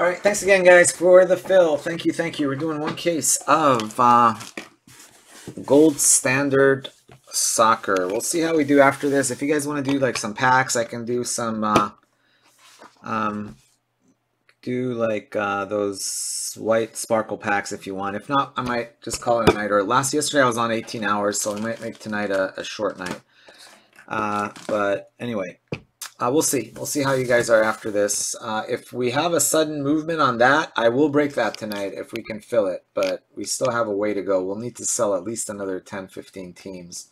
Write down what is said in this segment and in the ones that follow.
All right, thanks again, guys, for the fill. Thank you, thank you. We're doing one case of uh, gold standard soccer. We'll see how we do after this. If you guys want to do like some packs, I can do some uh, um, do like uh, those white sparkle packs if you want. If not, I might just call it a night. Or last yesterday I was on 18 hours, so I might make tonight a, a short night. Uh, but anyway, uh, we'll see. We'll see how you guys are after this. Uh, if we have a sudden movement on that, I will break that tonight if we can fill it. But we still have a way to go. We'll need to sell at least another 10, 15 teams.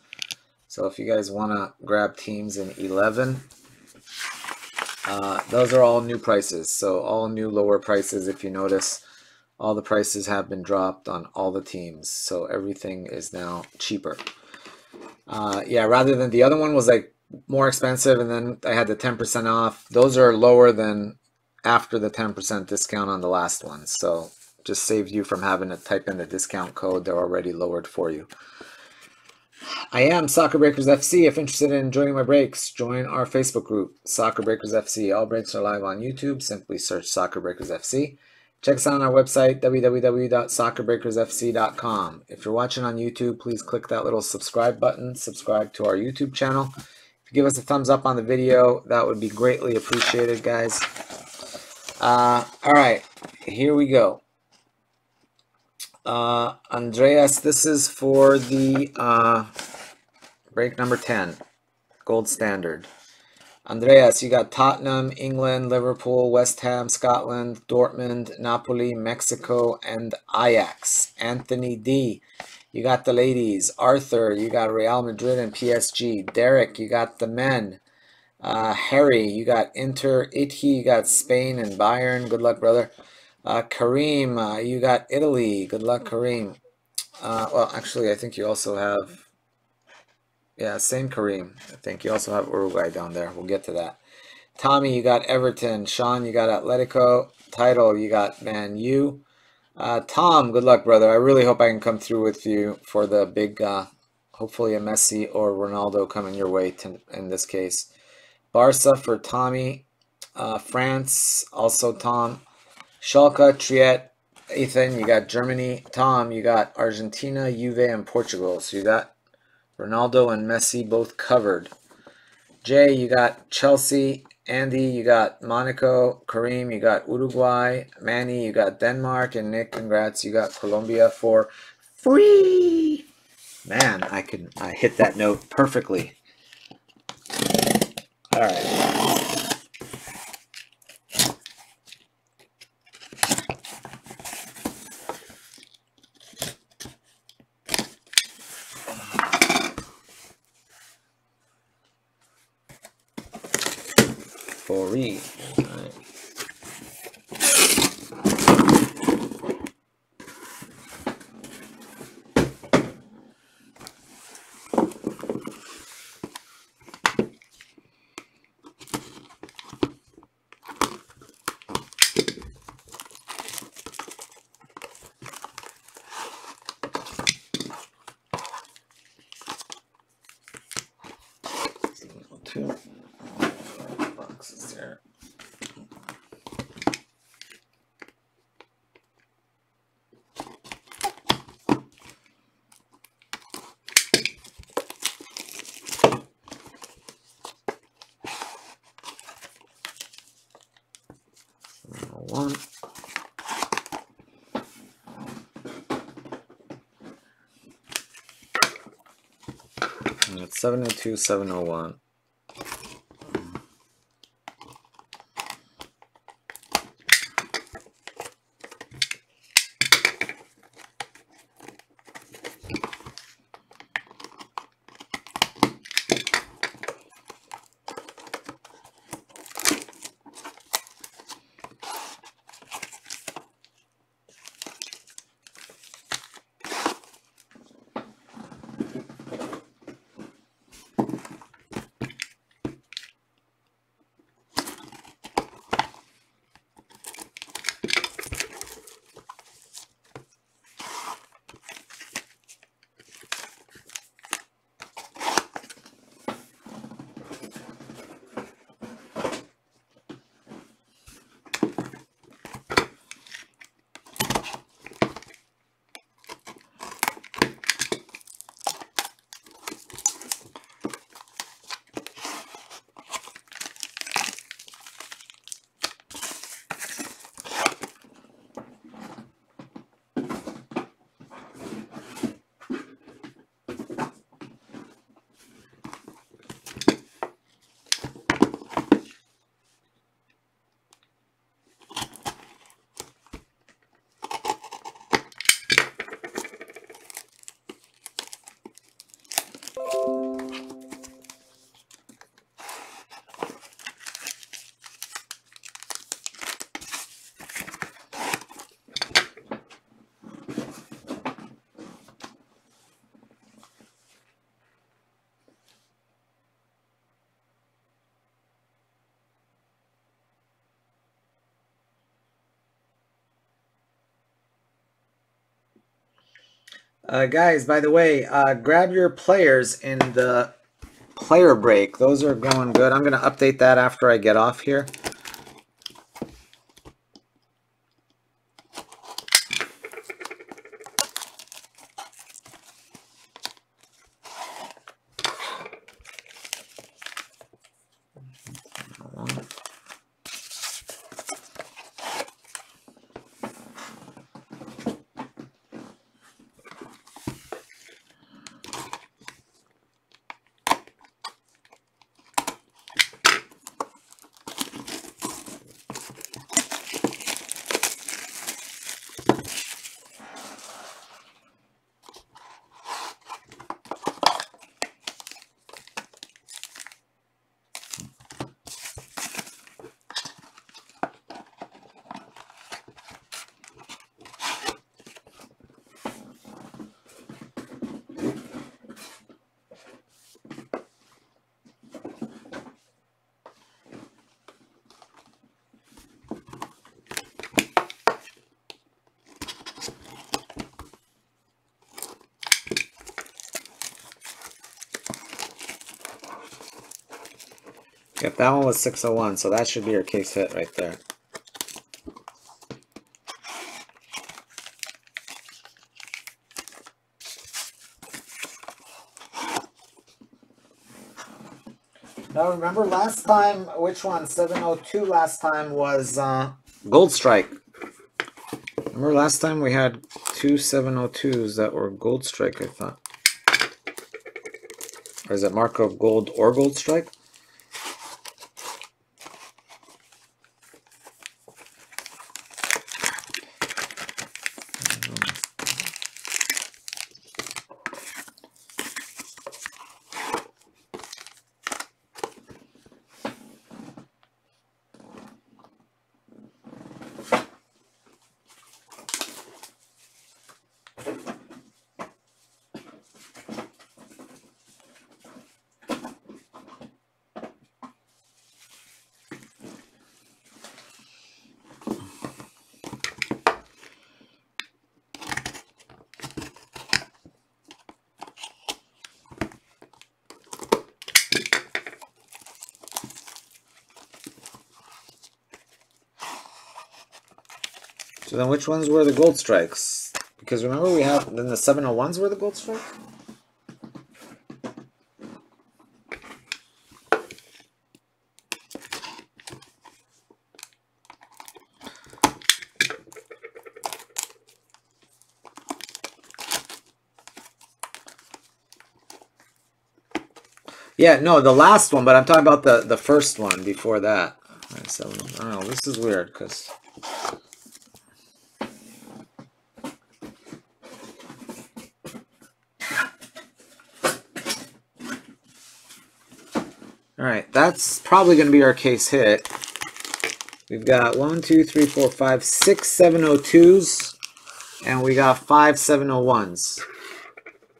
So if you guys want to grab teams in 11, uh, those are all new prices. So all new lower prices. If you notice, all the prices have been dropped on all the teams. So everything is now cheaper. Uh, yeah, rather than the other one was like more expensive and then I had the 10% off. Those are lower than after the 10% discount on the last one. So just saves you from having to type in the discount code. They're already lowered for you. I am Soccer Breakers FC. If interested in joining my breaks, join our Facebook group, Soccer Breakers FC. All breaks are live on YouTube. Simply search Soccer Breakers FC. Check us out on our website, www.soccerbreakersfc.com. If you're watching on YouTube, please click that little subscribe button. Subscribe to our YouTube channel. You give us a thumbs up on the video, that would be greatly appreciated, guys. Uh, all right, here we go. Uh, Andreas, this is for the uh, break number 10, gold standard. Andreas, you got Tottenham, England, Liverpool, West Ham, Scotland, Dortmund, Napoli, Mexico, and Ajax. Anthony D, you got the ladies. Arthur, you got Real Madrid and PSG. Derek, you got the men. Uh, Harry, you got Inter, Italy, you got Spain and Bayern. Good luck, brother. Uh, Kareem, uh, you got Italy. Good luck, Kareem. Uh, well, actually, I think you also have, yeah, same Kareem. I think you also have Uruguay down there. We'll get to that. Tommy, you got Everton. Sean, you got Atletico. Title, you got Man U. Uh, Tom, good luck, brother. I really hope I can come through with you for the big, uh, hopefully a Messi or Ronaldo coming your way to, in this case. Barca for Tommy. Uh, France, also Tom. Schalke, Triet, Ethan, you got Germany. Tom, you got Argentina, Juve, and Portugal. So you got Ronaldo and Messi both covered. Jay, you got Chelsea. Andy, you got Monaco. Kareem, you got Uruguay. Manny, you got Denmark. And Nick, congrats, you got Colombia for free. Man, I could I hit that note perfectly. All right. All right. Two boxes there. One. And it's 702, 701. Uh, guys, by the way, uh, grab your players in the player break. Those are going good. I'm going to update that after I get off here. Yep, that one was 601, so that should be your case hit right there. Now remember last time, which one? 702 last time was uh, Gold Strike. Remember last time we had two 702s that were Gold Strike, I thought. Or is it Marks of Gold or Gold Strike? Then which ones were the gold strikes? Because remember we have, then the 701s were the gold strike? Yeah, no, the last one, but I'm talking about the, the first one before that. So, I don't know, this is weird because... All right, that's probably going to be our case hit. We've got one, two, three, four, five, six 702s, and we got five 701s,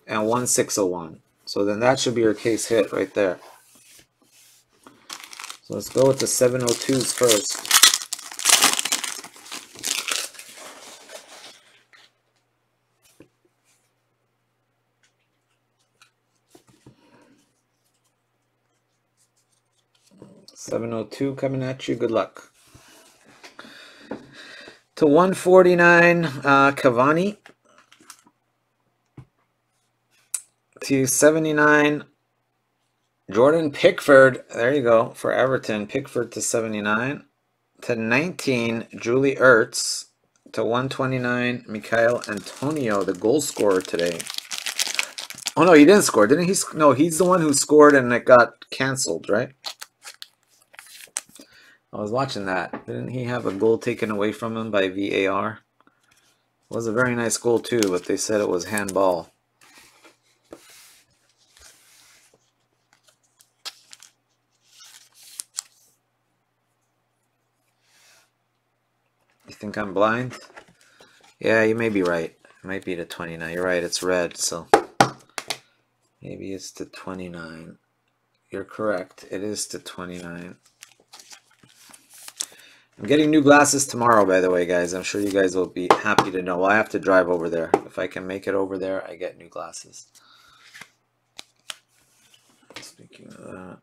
and one 601. So then that should be your case hit right there. So let's go with the 702s first. Seven oh two coming at you. Good luck. To one forty nine, uh, Cavani. to 79. Jordan Pickford, there you go, for Everton. Pickford to 79. To 19, Julie Ertz. To 129, Michail Antonio, the goal scorer today. Oh, no, he didn't score, didn't he? No, he's the one who scored and it got canceled, right? I was watching that. Didn't he have a goal taken away from him by VAR? It was a very nice goal, too, but they said it was handball. You think I'm blind? Yeah, you may be right. It might be to 29. You're right, it's red, so maybe it's to 29. You're correct. It is to 29. I'm getting new glasses tomorrow, by the way, guys. I'm sure you guys will be happy to know. Well, I have to drive over there. If I can make it over there, I get new glasses. Speaking of that.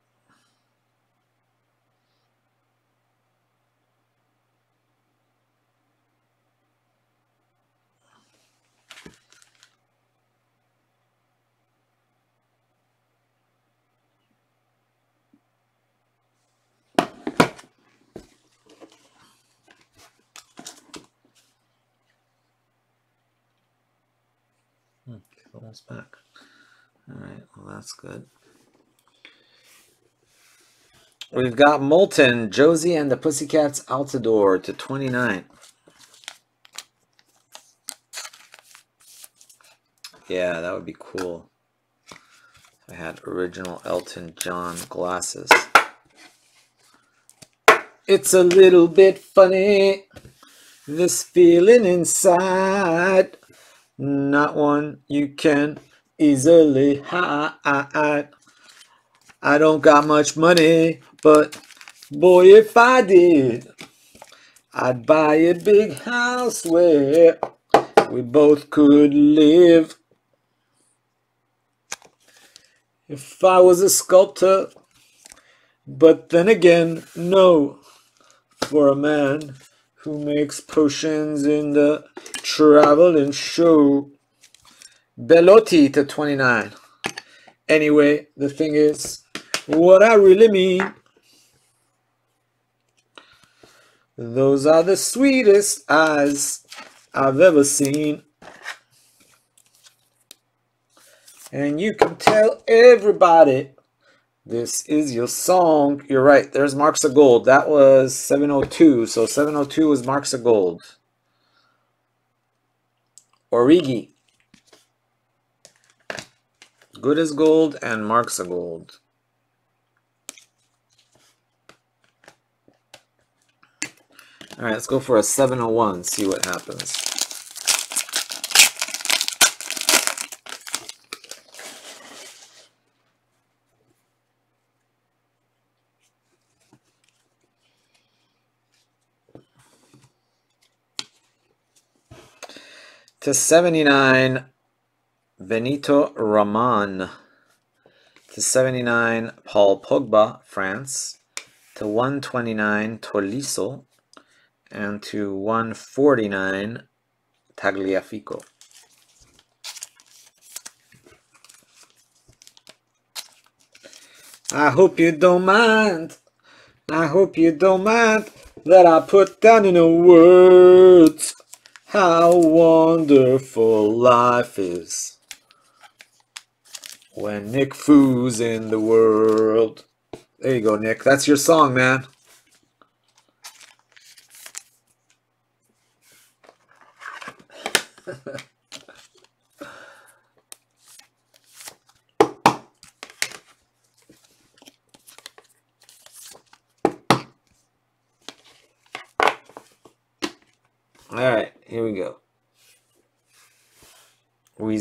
Almost back. All right, well, that's good. We've got Molten, Josie and the Pussycats Altador to 29. Yeah, that would be cool. I had original Elton John glasses. It's a little bit funny, this feeling inside. Not one you can easily hide. I don't got much money, but boy, if I did, I'd buy a big house where we both could live. If I was a sculptor, but then again, no, for a man who makes potions in the traveling show. Belotti to 29. Anyway, the thing is, what I really mean, those are the sweetest eyes I've ever seen. And you can tell everybody this is your song. You're right. There's Marks of Gold. That was 702. So 702 is Marks of Gold. Origi. Good as gold and Marks of Gold. All right, let's go for a 701, see what happens. To 79, Benito Raman. To 79, Paul Pogba, France. To 129, Tolisso. And to 149, Tagliafico. I hope you don't mind. I hope you don't mind that I put down in words how wonderful life is when Nick Foo's in the world. There you go, Nick. That's your song, man. All right, here we go.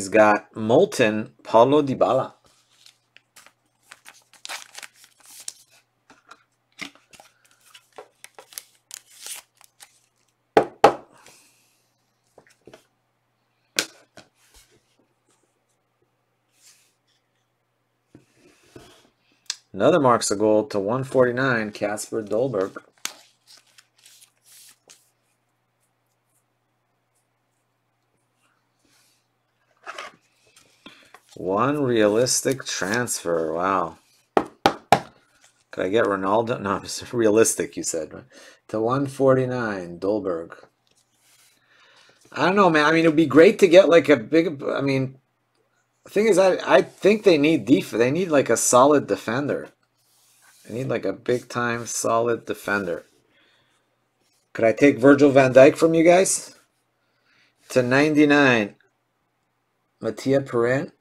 We've got Molten Paulo Dybala. Another marks of gold to 149, Kasper Dolberg. One realistic transfer. Wow. Could I get Ronaldo? No, it's realistic, you said. To 149, Dolberg. I don't know, man. I mean, it would be great to get like a big. I mean, the thing is, I I think they need def. They need like a solid defender. They need like a big time solid defender. Could I take Virgil van Dijk from you guys? To 99. Mattia Perin.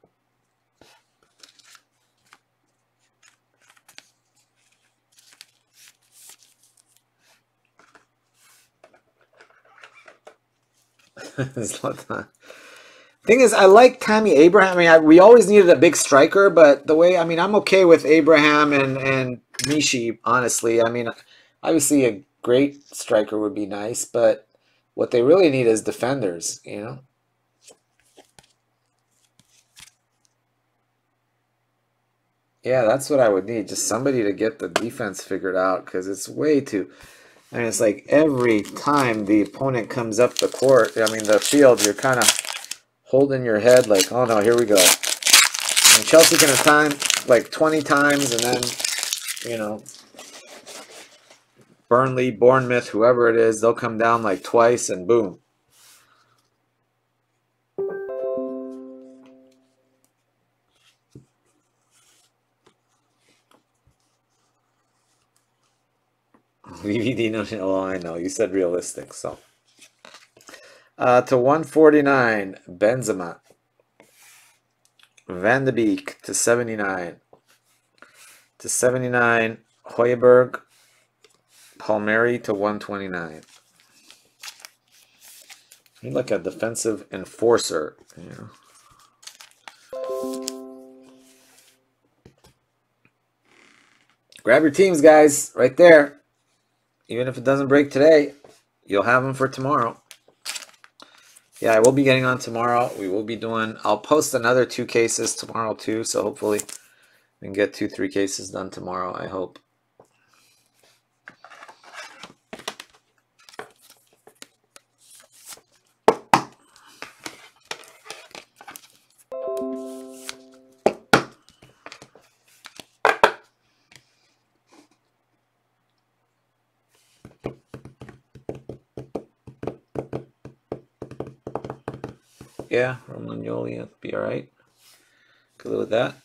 Zlatan. Thing is, I like Tammy Abraham. I mean, I, we always needed a big striker, but the way I mean, I'm okay with Abraham and and Michy. Honestly, I mean, obviously a great striker would be nice, but what they really need is defenders, you know? Yeah, that's what I would need. Just somebody to get the defense figured out because it's way too. Mean, it's like every time the opponent comes up the court, I mean, the field, you're kind of holding your head like, oh no, here we go. And Chelsea can time like 20 times and then, you know, Burnley, Bournemouth, whoever it is, they'll come down like twice and boom. VVD, no, oh, I know. You said realistic, so. Uh, to 149, Benzema. Van de Beek to 79. To 79, Højbjerg. Palmieri to 129. He's like a defensive enforcer. Yeah. Grab your teams, guys, right there. Even if it doesn't break today, you'll have them for tomorrow. Yeah, I will be getting on tomorrow. We will be doing, I'll post another two cases tomorrow too. So hopefully we can get two, three cases done tomorrow, I hope. Yeah, Romagnoli, that'd be alright. Good with that.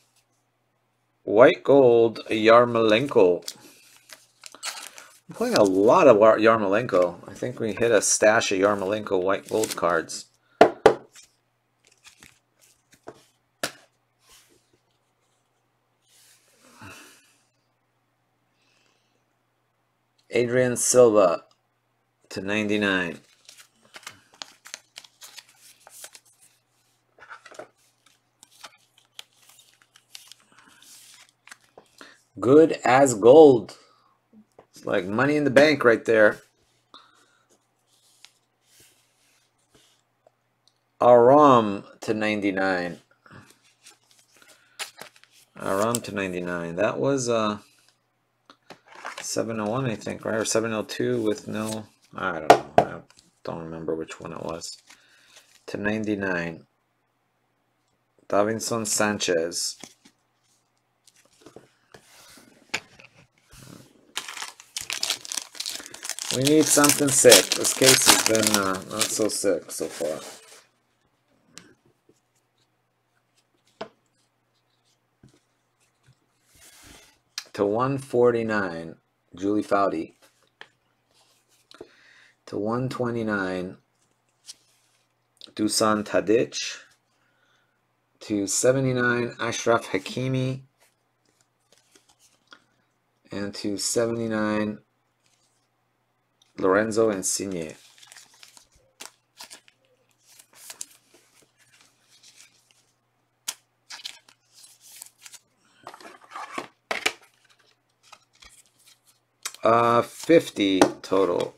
White gold, Yarmolenko. I'm playing a lot of Yarmolenko. I think we hit a stash of Yarmolenko white gold cards. Adrien Silva to 99. Good as gold. It's like money in the bank right there. Aram to 99. Aram to 99. That was uh 701, I think, right? Or 702 with no, I don't know. I don't remember which one it was. To 99. Davinson Sanchez. We need something sick. This case has been uh, not so sick so far. To 149, Julie Foudy. To 129, Dusan Tadic. To 79, Achraf Hakimi. And to 79, Lorenzo Insigne. Uh, 50 total.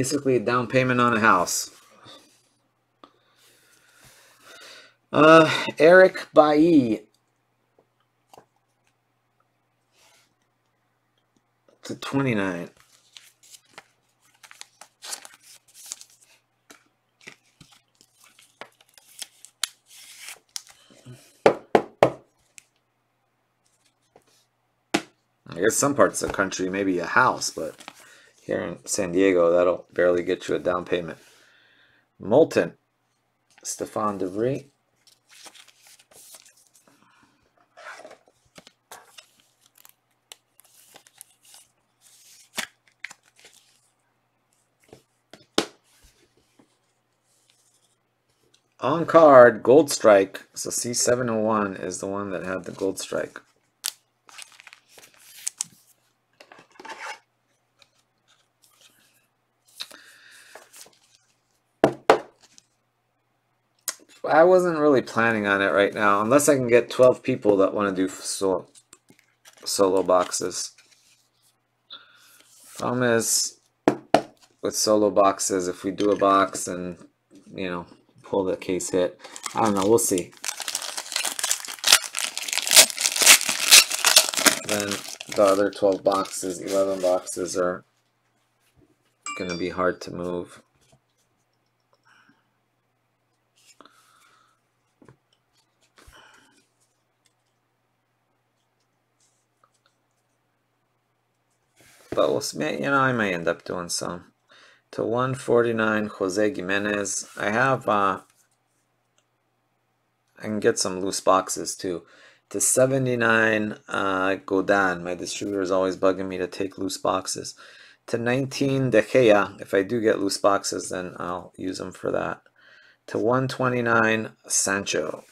Basically, a down payment on a house. Uh, Eric Bailly. To 29. I guess some parts of the country, maybe a house, but here in San Diego, that'll barely get you a down payment. Molten, Stefan de Vrij. On card, Gold Strike. So C701 is the one that had the Gold Strike. I wasn't really planning on it right now, unless I can get 12 people that want to do so solo boxes. Problem is, with solo boxes, if we do a box and, you know, pull the case hit, I don't know, we'll see. Then the other 12 boxes, 11 boxes are going to be hard to move. But we'll, you know, I may end up doing some. To 149, Jose Gimenez. I have, uh, I can get some loose boxes too. To 79, uh, Godin. My distributor is always bugging me to take loose boxes. To 19, De Gea. If I do get loose boxes, then I'll use them for that. To 129, Sancho.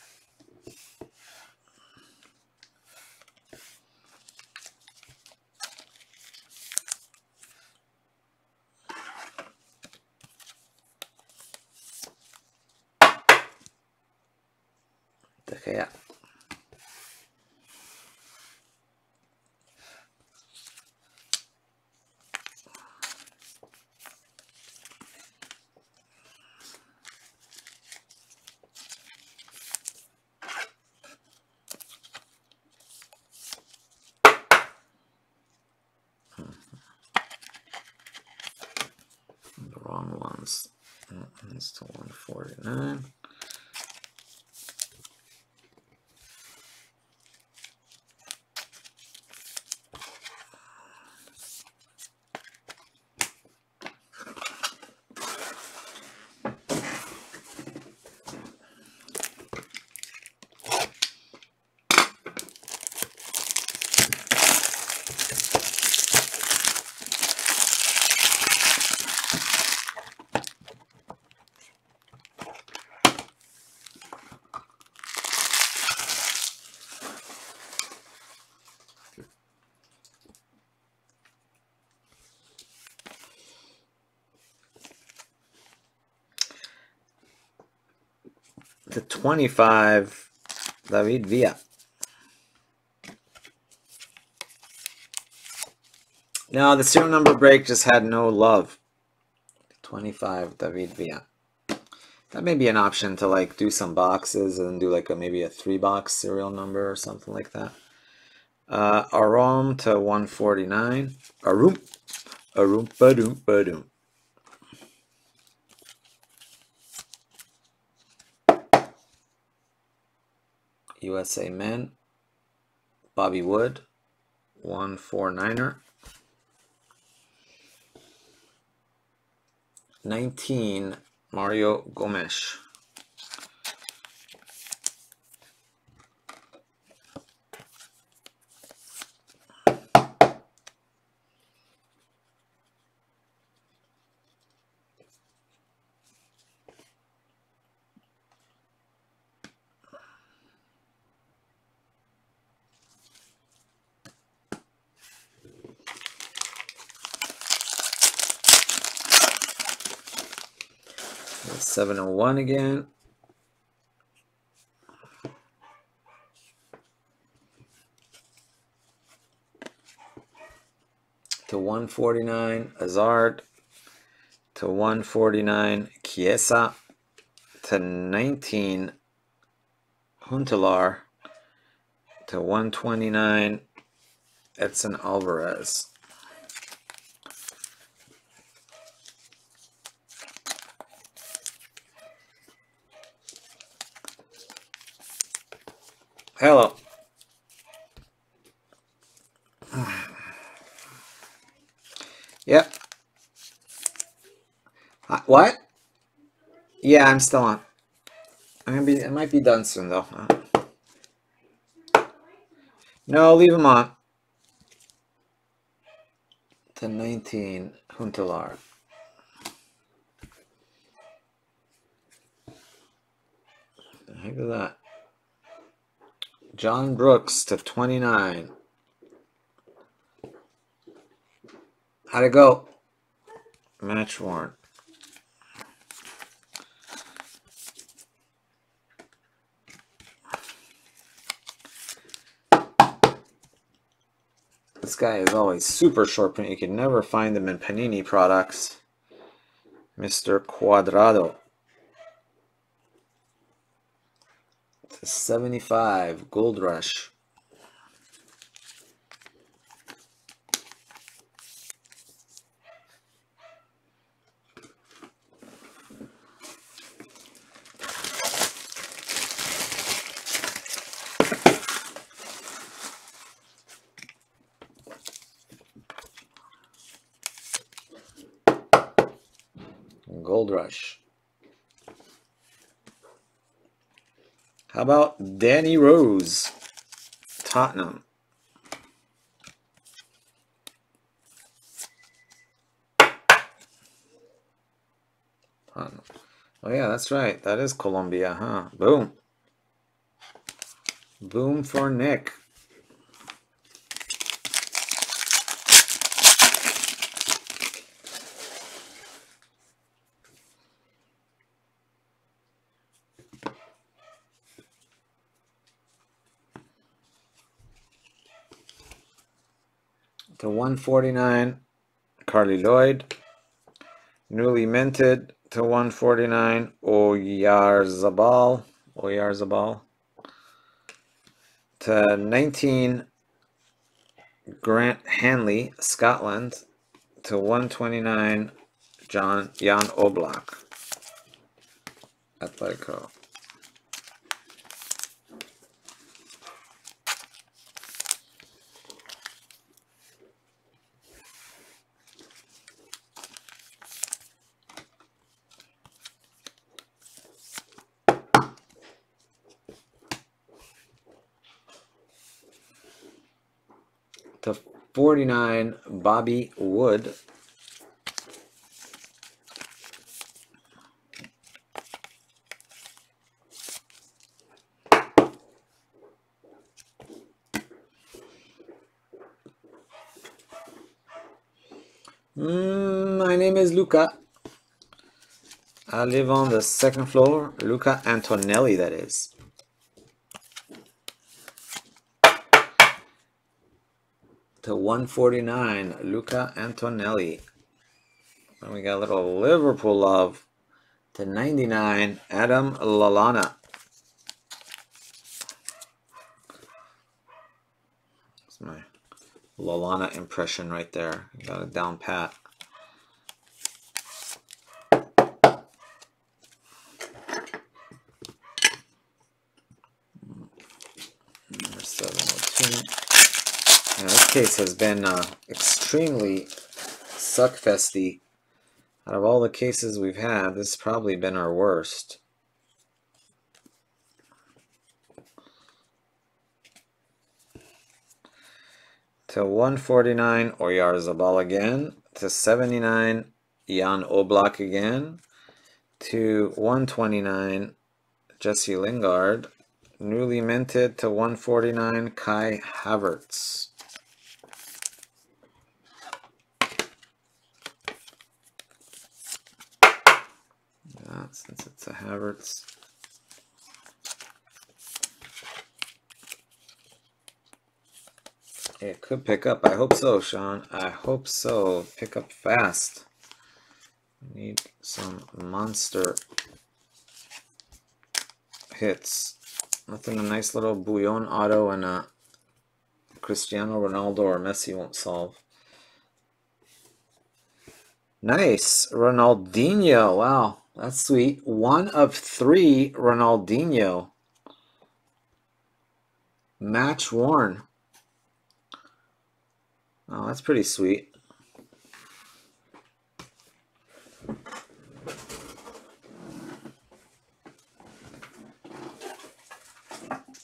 It's to 149. To 25, David Villa. Now the serial number break just had no love. 25, David Villa. That may be an option to like do some boxes and do like a maybe a three box serial number or something like that. Uh, Arom to 149. Arum. Arum, ba-doom, ba-doom. USA Men, Bobby Wood, 149er. 19, Mario Gomez. That's 701 again. To 149, Hazard. To 149, Chiesa. To 19, Huntelaar. To 129, Edson Alvarez. Hello. Yep. Uh, what? Yeah, I'm still on. I'm gonna be. It might be done soon though. No, leave him on. To 19, Huntelaar. The heck is that? John Brooks to 29. How'd it go? Match worn. This guy is always super short print. You can never find them in Panini products. Mr. Cuadrado. 75, Gold Rush. Gold Rush. How about Danny Rose, Tottenham? Tottenham. Oh yeah, that's right. That is Colombia, huh? Boom. Boom for Nick. to 149 Carli Lloyd. Newly minted to 149 Oyarzabal. Oyarzabal. To 19 Grant Hanley, Scotland. To 129 John Jan Oblak. Atletico. to 49 Bobby Wood. Mm, my name is Luca. I live on the second floor. Luca Antonelli, that is. To 149, Luca Antonelli. And we got a little Liverpool love to 99, Adam Lallana. That's my Lallana impression right there. Got it down pat. Number 702. Now, this case has been uh, extremely suckfesty. Out of all the cases we've had, this has probably been our worst. To 149, Oyarzabal again. To 79, Jan Oblak again. To 129, Jesse Lingard. Newly minted to 149, Kai Havertz. Yeah, since it's a Havertz. It could pick up. I hope so, Sean. I hope so. Pick up fast. Need some monster hits. Nothing a nice little Bouillon auto and a Cristiano Ronaldo or Messi won't solve. Nice. Ronaldinho. Wow. That's sweet. One of three Ronaldinho. Match worn. Oh, that's pretty sweet.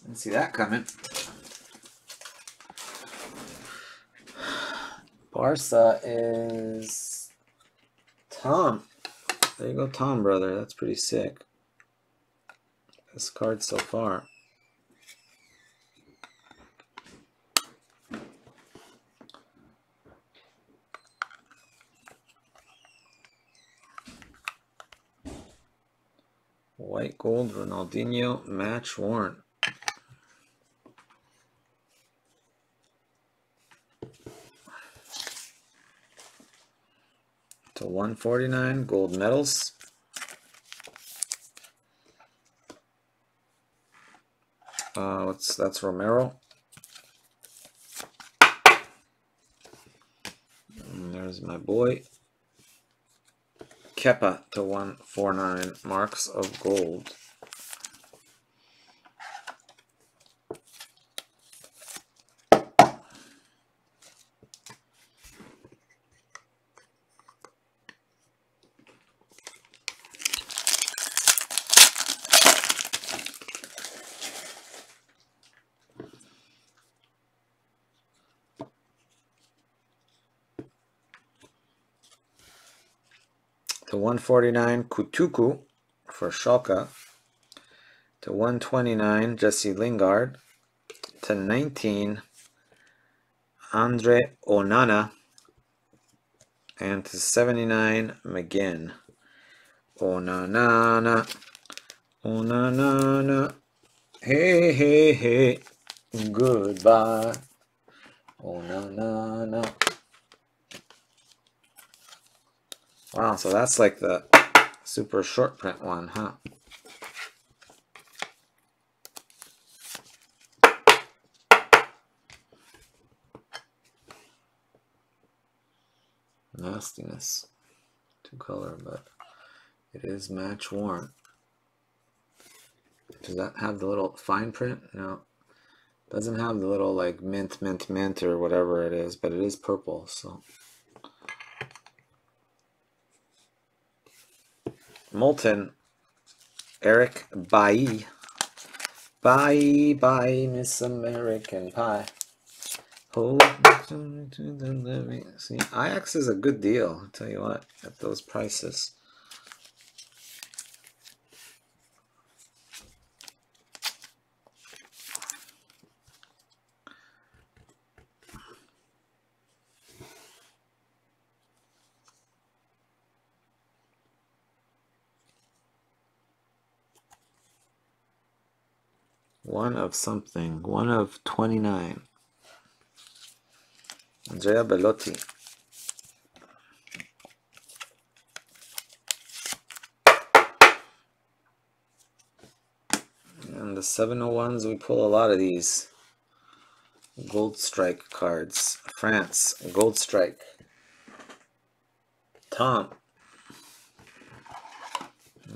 Didn't see that coming. Barca is Tom. There you go, Tom, brother. That's pretty sick. this card so far. White gold Ronaldinho match worn. To 149 gold medals. Uh, what's that's Romero. And there's my boy. Kepa to 149 marks of gold. to 149 Kutucu for Schalke, to 129 Jesse Lingard, to 19 Andre Onana, and to 79 McGinn. Onana, Onana, hey, hey, hey, goodbye. Onana. Wow, so that's like the super short print one, huh? Nastiness. to color, but it is match worn. Does that have the little fine print? No. Doesn't have the little like mint, mint, mint or whatever it is, but it is purple, so. Molten, Eric Bailly. Bye, bye, Miss American Pie. Hold to the living. See, Ajax is a good deal, I'll tell you what, at those prices. One of something. One of 29. Andrea Belotti. And the 701s, we pull a lot of these gold strike cards. France, gold strike. Tom.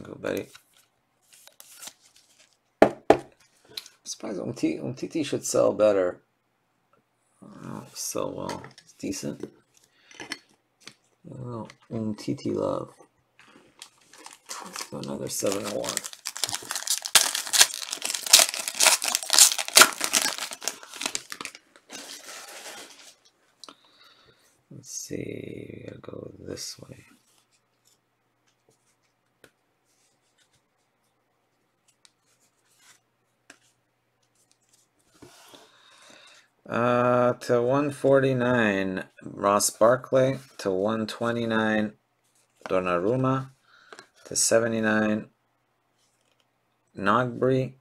Go, Betty. Surprised Umtiti, Umtiti should sell better. Oh, sell well. It's decent. Oh, Umtiti love. So another 701. Let's see, gotta go this way. Uh, to 149, Ross Barkley. To 129, Donnarumma. To 79, Gnabry.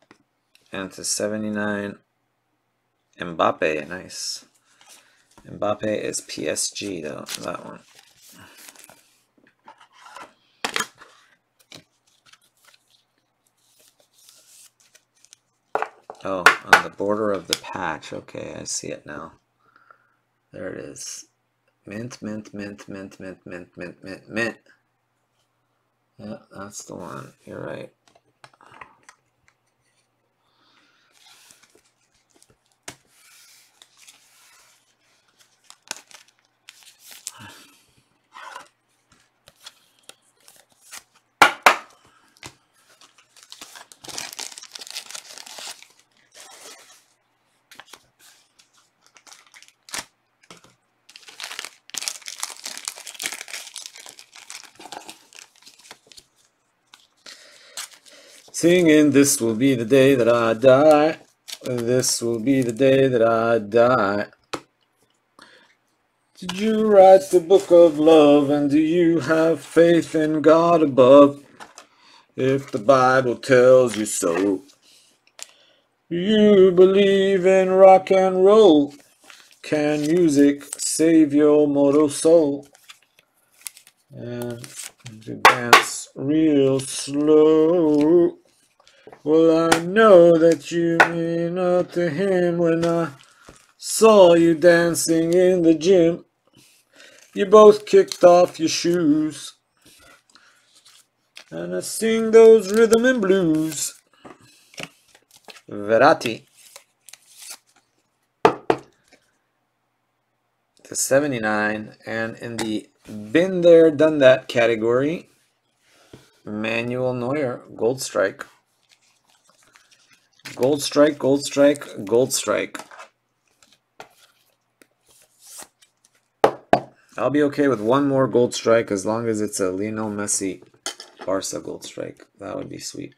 And to 79, Mbappe. Nice. Mbappe is PSG, though, that one. Oh, on the border of the patch. Okay, I see it now. There it is. Mint, mint, mint, mint, mint, mint, mint, mint, mint. Yeah, that's the one. You're right. Singing, this will be the day that I die. This will be the day that I die. Did you write the book of love and do you have faith in God above? If the Bible tells you so. You believe in rock and roll. Can music save your mortal soul? And dance real slow. Well, I know that you mean up to him when I saw you dancing in the gym. You both kicked off your shoes. And I sing those rhythm and blues. Verratti. To 79. And in the been there, done that category, Manuel Neuer, Gold Strike. Gold Strike, Gold Strike, Gold Strike. I'll be okay with one more Gold Strike as long as it's a Lionel Messi Barca Gold Strike. That would be sweet.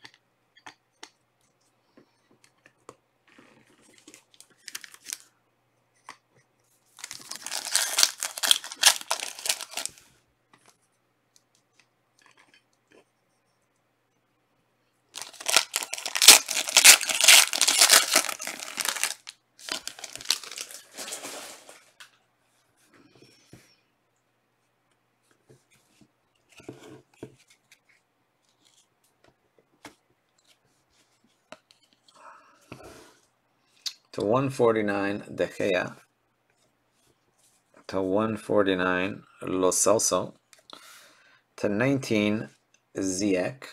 to 149 De Gea, to 149 Lo Celso, to 19 Ziyech,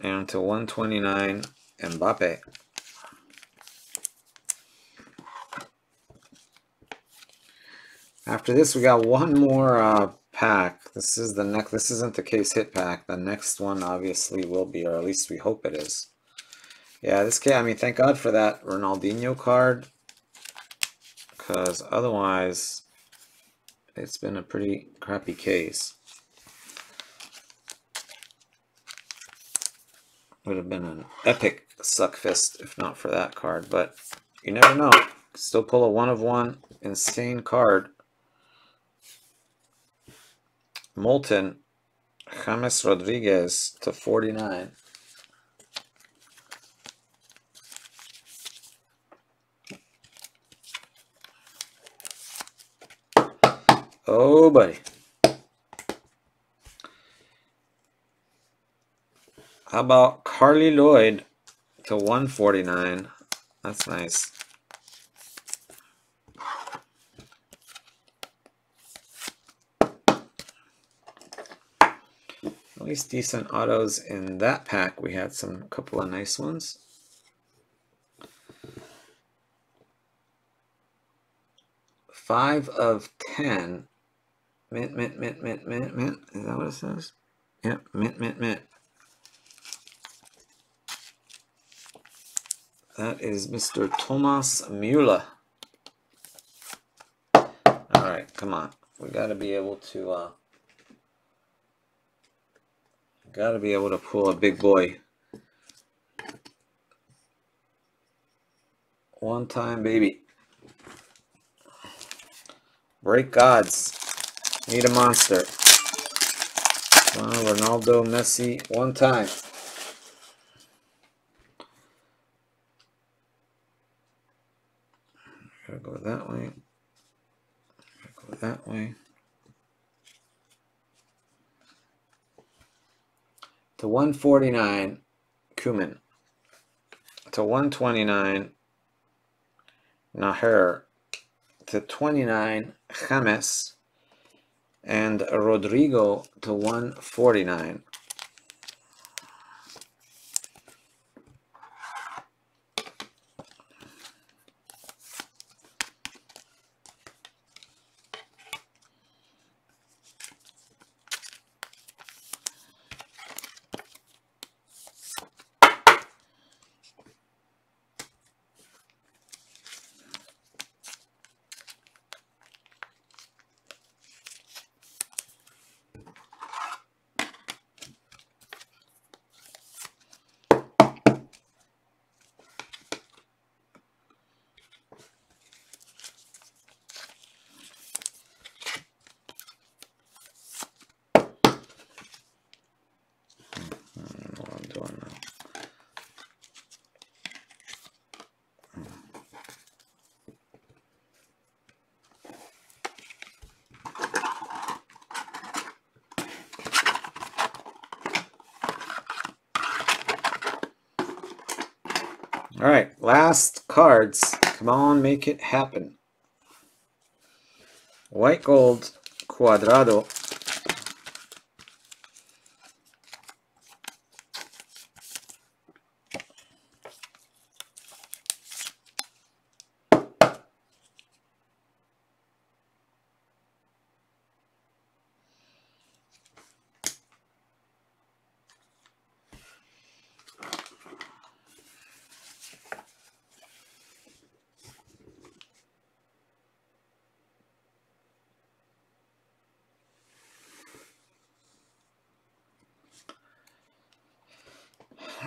and to 129 Mbappe. After this, we got one more uh, pack. This is the next. This isn't the case hit pack. The next one obviously will be, or at least we hope it is. Yeah, this guy, I mean, thank God for that Ronaldinho card. Because otherwise, it's been a pretty crappy case. Would have been an epic suckfist if not for that card. But you never know. Still pull a one of one insane card. Molten James Rodriguez to 49. Buddy. How about Carli Lloyd to 149? That's nice. At least decent autos in that pack. We had some couple of nice ones. Five of ten Mint, mint, mint, mint, mint, mint. Is that what it says? Yep, mint, mint, mint. That is Mr. Thomas Mueller. All right, come on. We got to be able to, uh, got to be able to pull a big boy. One time, baby. Break gods. Need a monster. Well, Ronaldo, Messi, one time. Gotta go that way. Gotta go that way. To 149, Koeman. To 129, Naher. To 29, James and Rodrigo to 149. Last cards. Come on, make it happen. White gold cuadrado.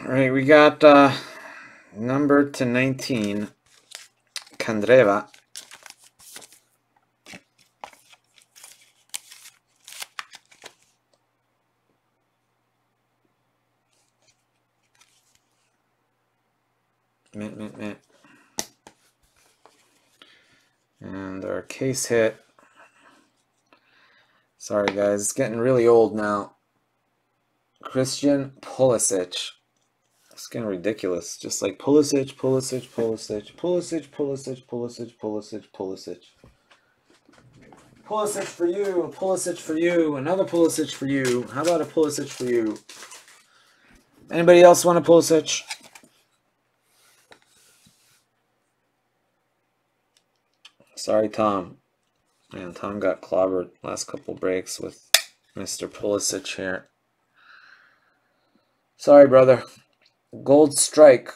All right, we got uh, number to 19, Candreva. Mint, mint, mint. And our case hit. Sorry guys, it's getting really old now. Christian Pulisic. It's getting ridiculous. Just like Pulisic, Pulisic, Pulisic, Pulisic, Pulisic, Pulisic, Pulisic, Pulisic. Pulisic for you, Pulisic for you, another Pulisic for you. How about a Pulisic for you? Anybody else want a Pulisic? Sorry, Tom. Man, Tom got clobbered last couple breaks with Mr. Pulisic here. Sorry, brother. Gold strike.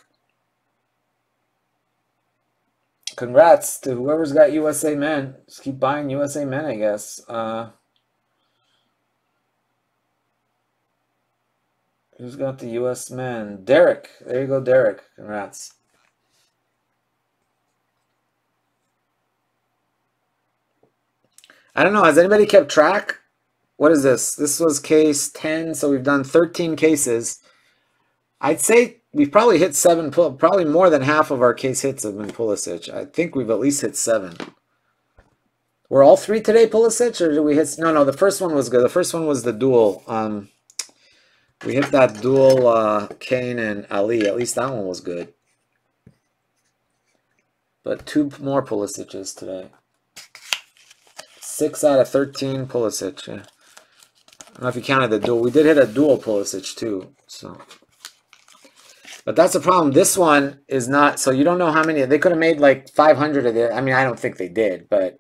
Congrats to whoever's got USA men. Just keep buying USA men, I guess. Uh, who's got the US men? Derek. There you go, Derek. Congrats. I don't know. Has anybody kept track? What is this? This was case 10, so we've done 13 cases. I'd say we've probably hit seven, probably more than half of our case hits have been Pulisic. I think we've at least hit seven. Were all three today Pulisic, or did we hit? No, no, the first one was good. The first one was the duel. Um, we hit that duel, uh, Kane and Alli. At least that one was good. But two more Pulisic's today. Six out of 13 Pulisic. Yeah. I don't know if you counted the duel. We did hit a dual Pulisic too. So, But that's the problem. This one is not, so you don't know how many. They could have made like 500 of it. I mean, I don't think they did, but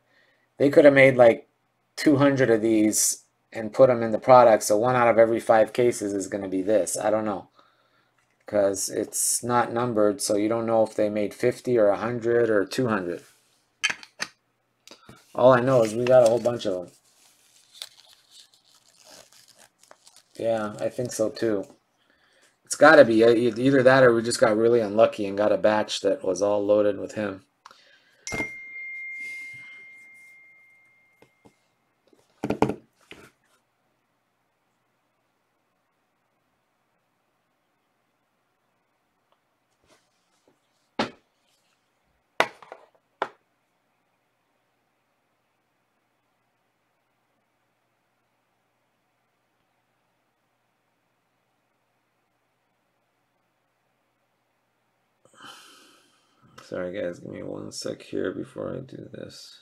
they could have made like 200 of these and put them in the product. So one out of every five cases is going to be this. I don't know. Because it's not numbered, so you don't know if they made 50 or 100 or 200. All I know is we got a whole bunch of them. Yeah, I think so too. It's got to be either that or we just got really unlucky and got a batch that was all loaded with him. Sorry guys, give me one sec here before I do this.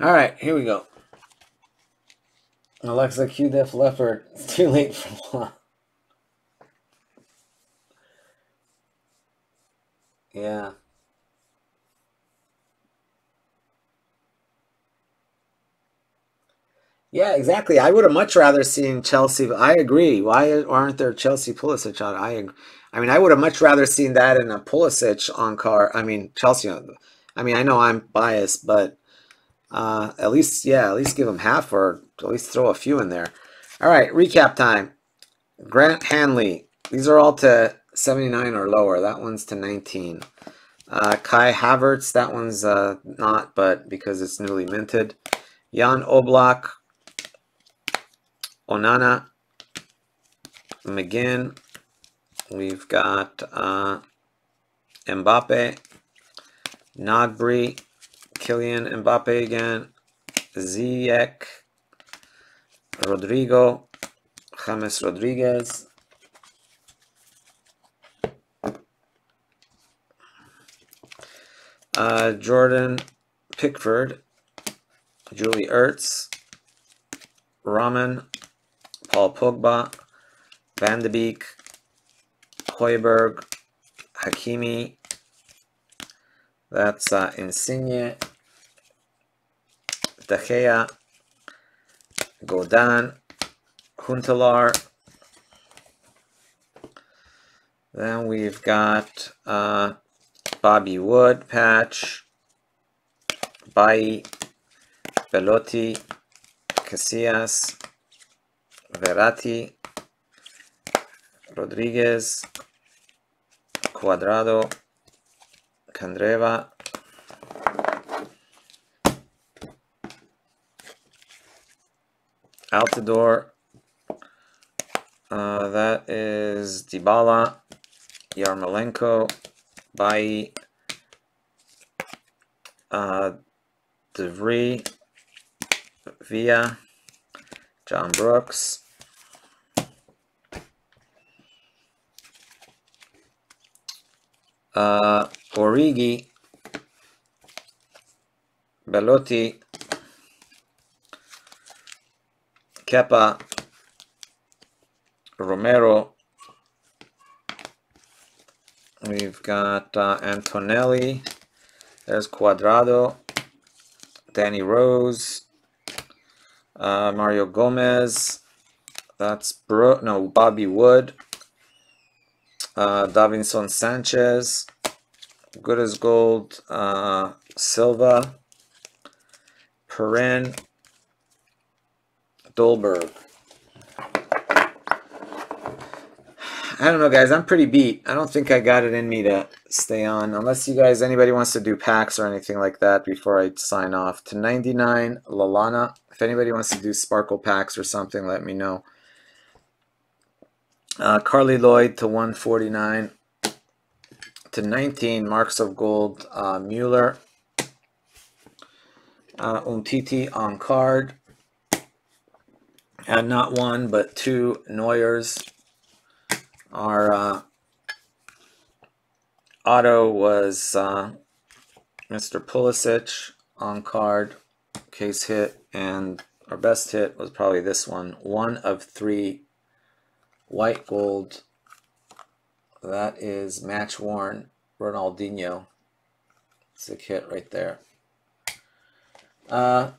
All right, here we go. Alexa, cue Def Leppard. It's too late for one. yeah. Yeah, exactly. I would have much rather seen Chelsea. I agree. Why aren't there Chelsea Pulisic on? I, I mean, I would have much rather seen that in a Pulisic on car. I mean, Chelsea. I mean, I know I'm biased, but uh, at least, yeah, at least give them half or at least throw a few in there. All right, recap time. Grant Hanley. These are all to 79 or lower. That one's to 19. Uh, Kai Havertz. That one's uh, not, but because it's newly minted. Jan Oblak. Onana. McGinn. We've got uh, Mbappe. Nagbree. Kylian Mbappe again. Ziyech. Rodrigo. James Rodriguez. Uh, Jordan Pickford. Julie Ertz. Ramen. Paul Pogba. Van de Beek. Højbjerg. Hakimi. That's uh, Insigne. De Gea. Godin. Huntelaar. Then we've got uh, Bobby Wood patch, Bai, Belotti, Casillas, Verratti, Rodriguez, Cuadrado, Candreva, Altidore, uh, that is Dybala, Yarmolenko, Bai, uh, de Vrij, Via, John Brooks, uh, Origi, Belotti, Kepa, Romero. We've got uh, Antonelli. There's Cuadrado. Danny Rose. Uh, Mario Gomez. That's Bro no Bobby Wood. Uh, Davinson Sanchez. Good as gold. Uh, Silva. Perin. Dolberg. I don't know, guys. I'm pretty beat. I don't think I got it in me to stay on. Unless you guys, anybody wants to do packs or anything like that before I sign off. To 99, Lallana. If anybody wants to do sparkle packs or something, let me know. Uh, Carli Lloyd to 149. To 19, Marks of Gold, uh, Mueller. Uh, Umtiti on card. And not one, but two Neuers. Our uh, auto was uh, Mr. Pulisic on card, case hit, and our best hit was probably this one. One of three white gold. That is match worn Ronaldinho. Sick hit right there. Uh,